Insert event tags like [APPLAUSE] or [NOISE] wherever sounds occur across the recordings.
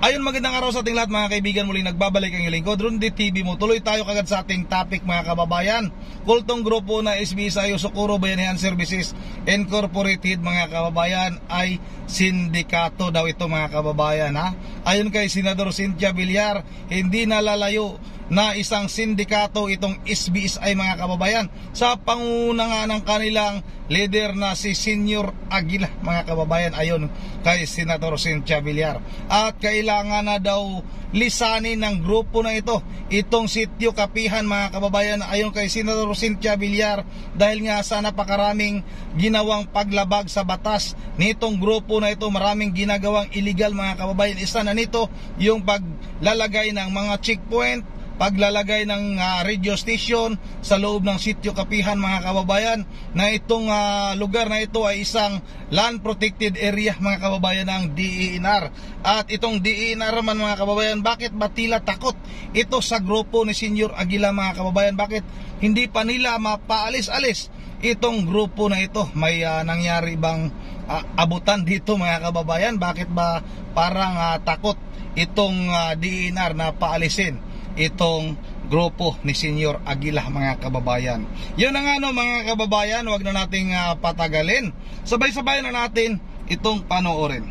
Ayun, magandang araw sa ating lahat mga kaibigan. Muling nagbabalik ang iling ko. Drundi TV mo. Tuloy tayo kagad sa ating topic mga kababayan. Kultong grupo na SBSI Socorro Bayanihan Services Incorporated mga kababayan ay sindikato daw ito mga kababayan ha. Ayon kay Senador Cynthia Villar, hindi nalalayo na isang sindikato itong SBSI mga kababayan sa panguna nga ng kanilang leader na si Senior Aguila mga kababayan ayon kay Senator Cynthia Villar at kailangan na daw lisanin ng grupo na ito itong sityo kapihan mga kababayan ayon kay Senator Cynthia Villar dahil nga sa napakaraming ginawang paglabag sa batas nitong grupo na ito. Maraming ginagawang illegal mga kababayan. Isa na nito yung paglalagay ng mga checkpoint paglalagay ng uh, radio station sa loob ng sityo Kapihan mga kababayan na itong uh, lugar na ito ay isang land protected area mga kababayan ng DENR at itong DENR man mga kababayan bakit ba tila takot ito sa grupo ni Senior Aguila mga kababayan? Bakit hindi pa nila mapaalis-alis itong grupo na ito? May uh, nangyari bang uh, abutan dito mga kababayan? Bakit ba parang uh, takot itong uh, DENR na paalisin itong grupo ni Senyor Aguila mga kababayan. Yun na nga no mga kababayan, wag na nating uh, patagalin. Sabay-sabay na natin itong panoorin.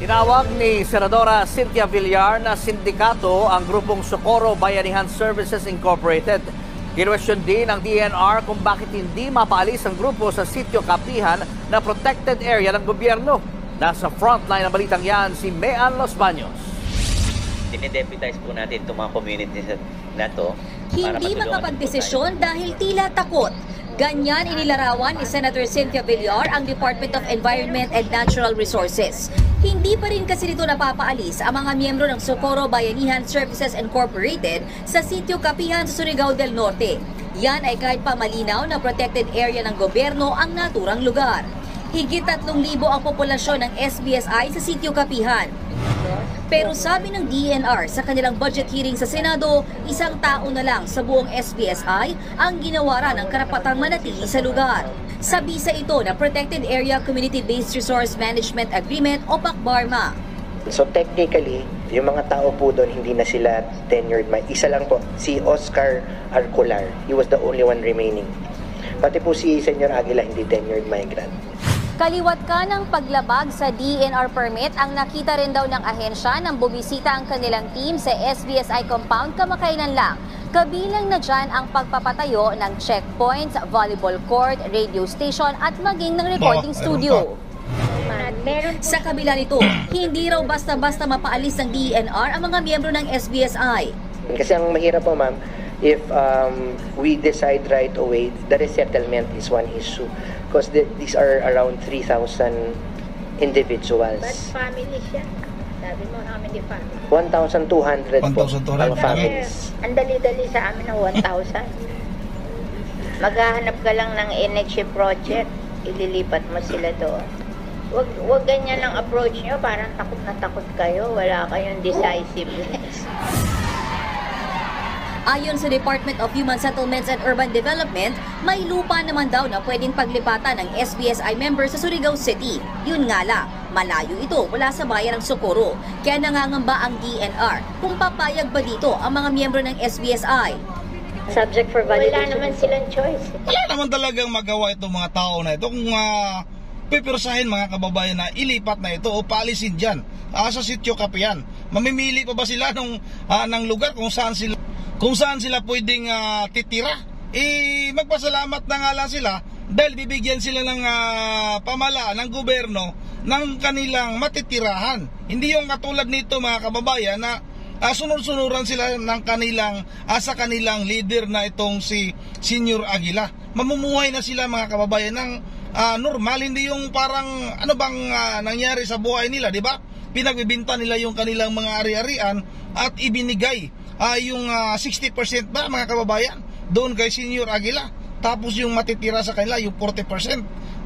Tinawag ni Senadora Cynthia Villar na sindikato ang grupong Socorro Bayanihan Services Incorporated. Kinwestiyon din ng DNR kung bakit hindi mapaalis ang grupo sa sitio Kapihan na protected area ng gobyerno. Nasa frontline ng balitang yan si Mean Los Baños dinideputize po natin itong mga communities na to. Hindi makapagdesisyon dahil tila takot. Ganyan inilarawan ni Senator Cynthia Villar ang Department of Environment and Natural Resources. Hindi pa rin kasi dito napapaalis ang mga miyembro ng Socorro Bayanihan Services Incorporated sa sitio Kapihan sa Surigao del Norte. Yan ay kahit pa malinaw na protected area ng gobyerno ang naturang lugar. Higit 3,000 ang populasyon ng SBSI sa sitio Kapihan. Pero sabi ng DNR sa kanilang budget hearing sa Senado, isang tao na lang sa buong SBSI ang ginawaran ng karapatang manatili sa lugar. Sa ito na Protected Area Community-Based Resource Management Agreement o PACBARMA. So technically, yung mga tao po doon hindi na sila tenured. May isa lang po, si Oscar Arcolar. He was the only one remaining. Pati po si Senyor Aguila hindi tenured migrant. Kaliwat ka ng paglabag sa DNR permit ang nakita rin daw ng ahensya nang bumisita ang kanilang team sa SBSI compound kamakailan lang. Kabilang na dyan ang pagpapatayo ng checkpoints, volleyball court, radio station at maging ng recording studio. Sa kabila nito, hindi raw basta-basta mapaalis ng DNR ang mga miyembro ng SBSI. Kasi ang mahirap po ma'am, if um, we decide right away, the resettlement is one issue. Because the, these are around 3,000 individuals. But family siya. Sabi mo, how many families? 1,200 po 1,200 ang families. Ang dali-dali sa amin ng 1,000. Maghahanap ka lang ng energy project, ililipat mo sila doon. Wag, wag ganyan ang approach nyo, parang takot na takot kayo, wala kayong decisiveness. Ayon sa Department of Human Settlements and Urban Development, may lupa naman daw na pwedeng paglipatan ng SBSI members sa Surigao City. Yun nga lang, malayo ito wala sa bayan ng Socorro. Kaya nangangamba ang DNR kung papayag ba dito ang mga miyembro ng SBSI. Subject for validation. Wala naman silang choice. Wala naman talagang magawa itong mga tao na ito kung uh, pipirsahin mga kababayan na ilipat na ito o paalisin dyan uh, sa sityo Kapian. Mamimili pa ba sila ng, uh, ng lugar kung saan sila kung saan sila pwedeng uh, titira, eh magpasalamat na nga lang sila dahil bibigyan sila ng uh, pamalaan ng gobyerno ng kanilang matitirahan. Hindi yung katulad nito mga kababayan na uh, sunod-sunuran sila ng kanilang uh, sa kanilang leader na itong si Senior Aguila. Mamumuhay na sila mga kababayan ng uh, normal, hindi yung parang ano bang uh, nangyari sa buhay nila, di ba? Pinagbibinta nila yung kanilang mga ari-arian at ibinigay uh, yung uh, 60% ba mga kababayan? Doon kay Senior Aguila. Tapos yung matitira sa kanila yung 40%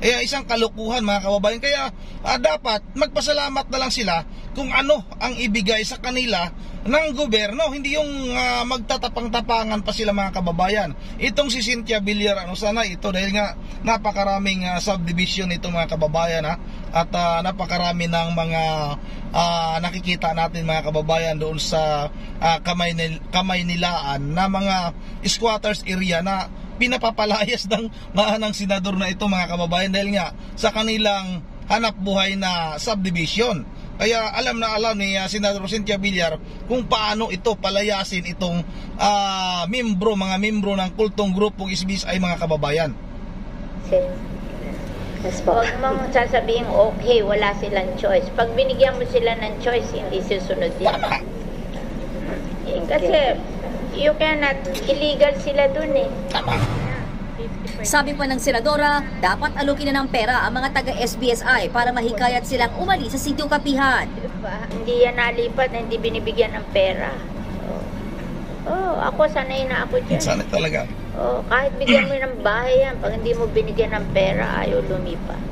eh isang kalukuhan mga kababayan kaya uh, dapat magpasalamat na lang sila kung ano ang ibigay sa kanila ng gobyerno. Hindi yung ah, magtatapang-tapangan pa sila mga kababayan. Itong si Cynthia Villar, ano sana ito dahil nga napakaraming ah, subdivision ito mga kababayan ha. At ah, napakarami ng mga ah, nakikita natin mga kababayan doon sa ah, kamay, kamay nilaan na mga squatters area na pinapapalayas ng mga ng senador na ito mga kababayan dahil nga sa kanilang hanap buhay na subdivision. Kaya alam na alam ni uh, Senador Cynthia Villar kung paano ito palayasin itong ah, membro, mga membro ng kultong grupong isbis ay mga kababayan. Sin- Huwag mong sasabihin, okay, wala silang choice. Pag binigyan mo sila ng choice, hindi susunod yan. Tama. Eh, Kasi, you cannot, illegal sila dun eh. Tama. Sabi pa ng senadora, dapat alukin na ng pera ang mga taga-SBSI para mahikayat silang umalis sa sityo kapihan. Diba? Hindi yan nalipat, hindi binibigyan ng pera. Oh, oh ako sanay na ako dyan. Sana talaga. Oh, kahit bigyan mo ng bahay yan, pag hindi mo binigyan ng pera, ayaw lumipat.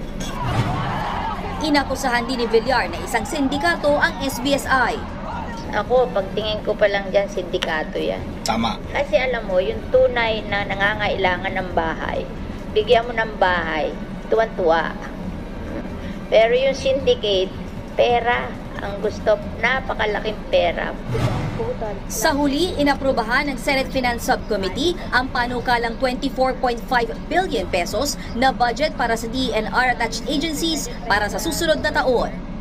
Inakusahan din ni Villar na isang sindikato ang SBSI. Ako, pagtingin ko pa lang dyan, sindikato yan. Tama. Kasi alam mo, yung tunay na nangangailangan ng bahay, bigyan mo ng bahay, tuwan-tuwa. Pero yung syndicate, pera ang gusto, napakalaking pera. Sa huli, inaprubahan ng Senate Finance Subcommittee ang panukalang 24.5 billion pesos na budget para sa DNR attached agencies para sa susunod na taon.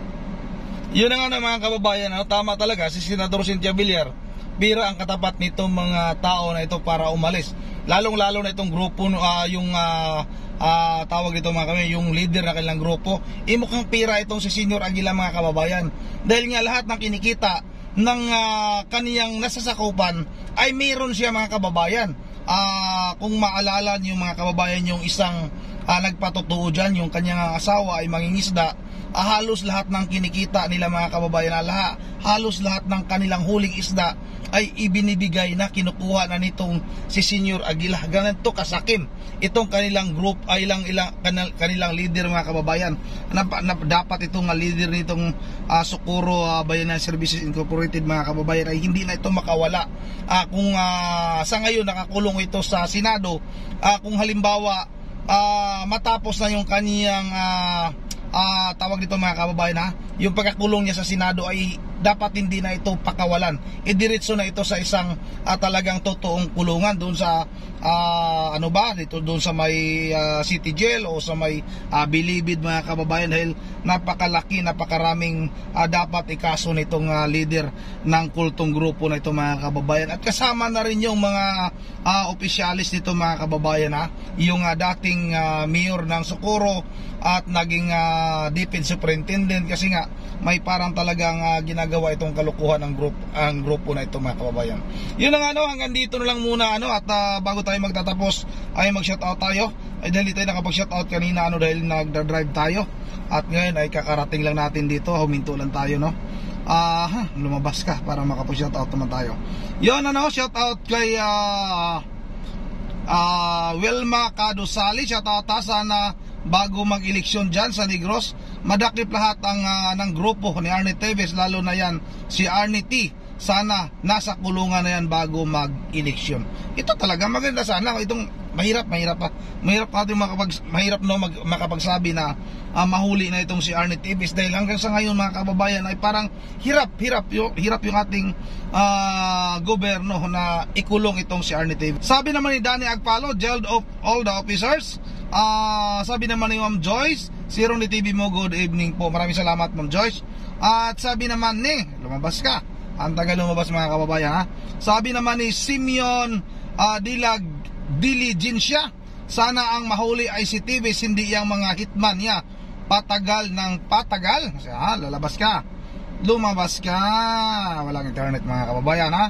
Yun na nga mga kababayan, ano, tama talaga si Senador Cynthia Villar. Bira ang katapat nitong mga tao na ito para umalis. Lalong-lalo na itong grupo, ah, yung ah, ah, tawag ito mga kami, yung leader na kanilang grupo. Imukhang pira itong si Senior Aguila mga kababayan. Dahil nga lahat ng kinikita ng ah, kaniyang nasasakupan ay meron siya mga kababayan. Ah, kung maalala niyo mga kababayan yung isang ah, nagpatotoo dyan, yung kanyang asawa ay mangingisda, ah, halos lahat ng kinikita nila mga kababayan na lahat, halos lahat ng kanilang huling isda ay ibinibigay na kinukuha na nitong si Senior Aguila. Ganito kasakim. Itong kanilang group ay ilang ilang kanil- kanilang leader mga kababayan. Na, na, dapat itong ah, leader nitong ah, Socorro ah, Bayanan Services Incorporated mga kababayan ay hindi na ito makawala. Ah, kung ah, sa ngayon nakakulong ito sa Senado, ah, kung halimbawa ah, matapos na yung kaniyang ah, ah, tawag dito mga kababayan ha, yung pagkakulong niya sa Senado ay dapat hindi na ito pakawalan. Idiretso na ito sa isang ah, talagang totoong kulungan doon sa ah, ano ba, dito doon sa may ah, city jail o sa may ah, bilibid mga kababayan dahil napakalaki, napakaraming ah, dapat ikaso nitong ah, leader ng kultong grupo na ito mga kababayan. At kasama na rin yung mga ah, opisyalis nito mga kababayan ha, yung ah, dating ah, mayor ng Socorro at naging ah, defense superintendent kasi nga may parang talagang ah, ginagawa itong kalukuhan ng group ang grupo na ito mga kababayan. Yun na nga ano, hanggang dito na lang muna ano at ah, bago tayo magtatapos ay mag-shoutout tayo. Ay dahil tayo nakapag-shoutout kanina ano dahil nagda-drive tayo at ngayon ay kakarating lang natin dito, huminto lang tayo no. Ah, ha, lumabas ka para makapag-shoutout naman tayo. Yun ano, shoutout kay ah Ah, Wilma Kadusali, siya tata sana bago mag-eleksyon dyan sa Negros, madakip lahat ang ah, ng grupo ni Arnie Teves, lalo na yan si Arnie T. Sana nasa kulungan na yan bago mag-eleksyon. Ito talaga maganda sana itong mahirap, mahirap pa. Mahirap natin makapag mahirap no mag, makapagsabi na ah, mahuli na itong si Arnie Teves dahil hanggang sa ngayon mga kababayan ay parang hirap, hirap yung hirap yung ating ah, gobyerno na ikulong itong si Arnie Teves. Sabi naman ni Danny Agpalo, jailed of all the officers. Ah, sabi naman ni Ma'am Joyce, si Ronnie TV mo, good evening po. Maraming salamat Ma'am Joyce. At sabi naman ni, lumabas ka. Ang tagal lumabas mga kababayan ha. Sabi naman ni Simeon ah, Dilag Diligencia, sana ang mahuli ay si Tibis, hindi yung mga hitman niya. Patagal ng patagal. Kasi ha, lalabas ka. Lumabas ka. Walang internet mga kababayan ha.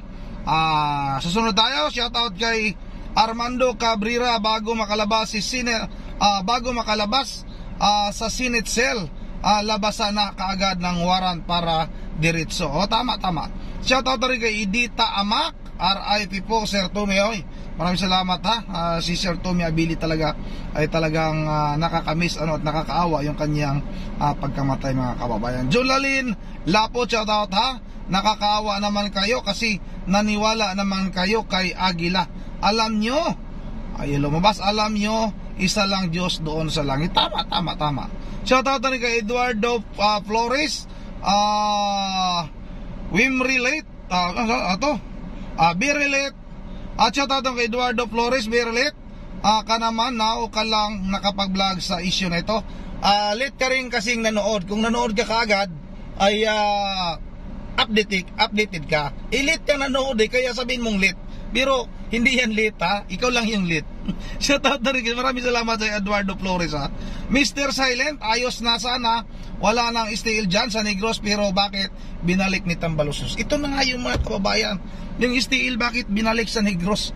Ah, susunod tayo. Shoutout kay Armando Cabrera bago makalabas si Sine ah, bago makalabas ah, sa Senate cell. Ah, labasan na kaagad ng warrant para diretso. O tama tama. Shoutout na rin kay Edita Amak, RIP po Sir Tony Hoy. Maraming salamat ha. Ah, si Sir Tommy Abili talaga ay talagang ah, nakakamiss ano at nakakaawa yung kanyang ah, pagkamatay mga kababayan. Jolalyn Lapo shout out ha. Nakakaawa naman kayo kasi naniwala naman kayo kay Agila. Alam nyo, ay lumabas alam nyo, isa lang Diyos doon sa langit. Tama, tama, tama. Shout out na rin kay Eduardo ah, Flores. Ah, Wim Relate. Ah, ano, ato? Ah, Be Relate. At shout out kay Eduardo Flores, Be Relate. Ah, ka naman na o ka lang nakapag-vlog sa issue na ito. Ah, late ka rin kasing nanood. Kung nanood ka kaagad, ay ah, updated, updated ka. I-late ka nanood eh, kaya sabihin mong late. Pero hindi yan late ha, ikaw lang yung late. [LAUGHS] Shout out na rin, maraming salamat sa Eduardo Flores ha. Mr. Silent, ayos na sana, wala nang steel dyan sa Negros pero bakit binalik ni Tambalusos? Ito na nga yung mga kababayan, yung steel bakit binalik sa Negros?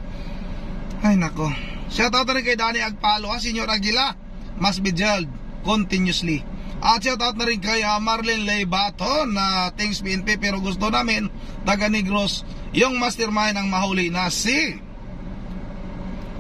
Ay nako. Shout out na rin kay Danny Agpalo ha, Senyor Aguila, must be jailed continuously. At shout out na rin kay uh, Marlene Leibato na thanks PNP pero gusto namin taga Negros yung mastermind ang mahuli na si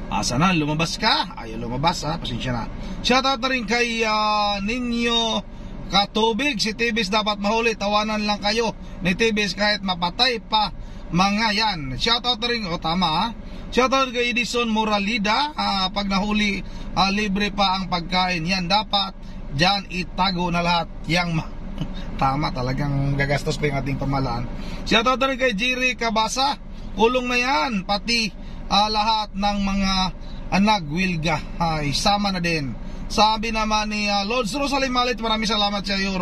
Asa na, lumabas ka? Ayaw lumabas ha, pasensya na. Shoutout na rin kay ah, Ninyo Katubig. Si Tibis dapat mahuli, tawanan lang kayo ni Tibis kahit mapatay pa mga yan. Shoutout na rin, o tama ha. Shoutout kay Edison Moralida. Ah, pag nahuli, ah, libre pa ang pagkain. Yan dapat, dyan itago na lahat. Yang ma- [LAUGHS] Tama, talagang gagastos pa yung ating pamalaan. Shoutout na rin kay Jiri Kabasa. Kulong na yan, pati ah, lahat ng mga anak wilga ay sama na din. Sabi naman ni ah, Lords Rosalie Malit, maraming salamat sa iyo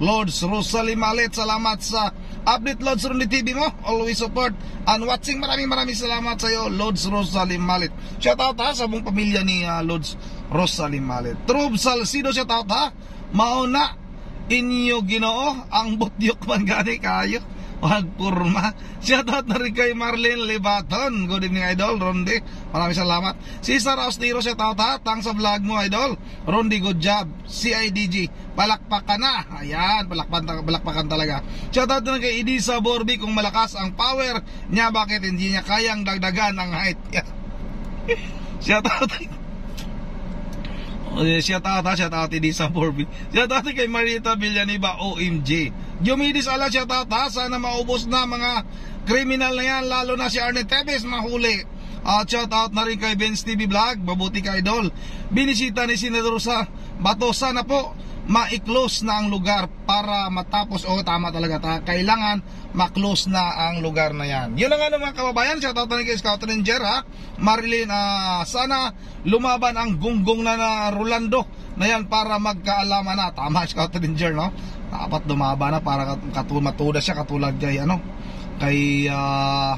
Lords Rosalie Malit. Salamat sa update Lords Rondi TV mo. Always support and watching. Maraming maraming salamat sa iyo Lords Rosalie Malit. Shout out ha sa buong pamilya ni ah, Lords Rosalie Malit. Trub Salcido shout out ha. Mauna inyo ginoo ang butyok man gani kayo. Wag purma. Shoutout na rin kay Marlene Lebaton. Good evening idol. Rondi maraming salamat. Si Sarah Ostiro shoutout ha. Tang sa vlog mo idol. Rondi good job. CIDG palakpak ka na. Ayan palakpan, palakpakan talaga. Shoutout na rin kay Edisa Borbi kung malakas ang power niya. Bakit hindi niya kayang dagdagan ang height? [LAUGHS] Shoutout. Oh, shout out ha, shout out Disa Borby. Shout out kay Marita Villaniba, OMG. Jumidis ala shout out ha, sana maubos na mga kriminal na yan, lalo na si Arne Tevez mahuli. At shout out na rin kay Vince TV Vlog, mabuti ka idol. Binisita ni Senador sa Bato, sana po ma-close na ang lugar para matapos. O tama talaga ta. Kailangan ma-close na ang lugar na yan. Yun na nga mga kababayan. Shout out na kay Scout Ranger Marilyn ah, sana lumaban ang gunggong na na Rolando na yan para magkaalaman na. Tama [LAUGHS] Scout Ranger no? Dapat lumaban na para katul matuda siya katulad kay ano kay ah,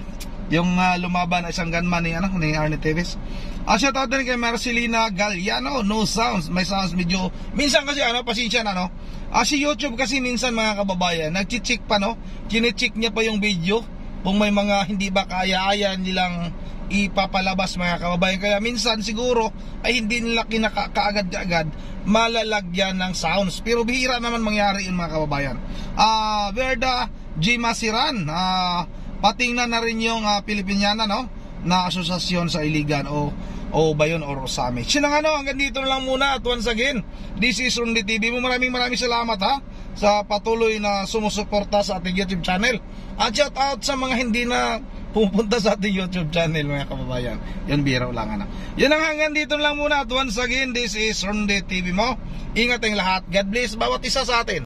yung ah, lumaban na isang gunman ni ano ni Arne Teves Ah, shout out din kay Marcelina Galliano, no sounds, may sounds medyo, minsan kasi ano, pasensya na no, ah, si YouTube kasi minsan mga kababayan, nagchichik pa no, chinecheck niya pa yung video, kung may mga hindi ba kaya-aya nilang ipapalabas mga kababayan, kaya minsan siguro ay hindi nila kinaka kaagad-agad malalagyan ng sounds, pero bihira naman mangyari yun mga kababayan. Ah, Verda G. Masiran, ah, patingnan na rin yung ah, Pilipiniana no, na asosasyon sa Iligan. O o ba yun or Osami. Sinang ano, hanggang dito lang muna at once again, this is Rundi TV mo. Maraming maraming salamat ha sa patuloy na sumusuporta sa ating YouTube channel. At shout out sa mga hindi na pupunta sa ating YouTube channel mga kababayan. Yan biro lang ano. Yan ang hanggang dito lang muna at once again, this is Rundi TV mo. Ingat ang lahat. God bless bawat isa sa atin.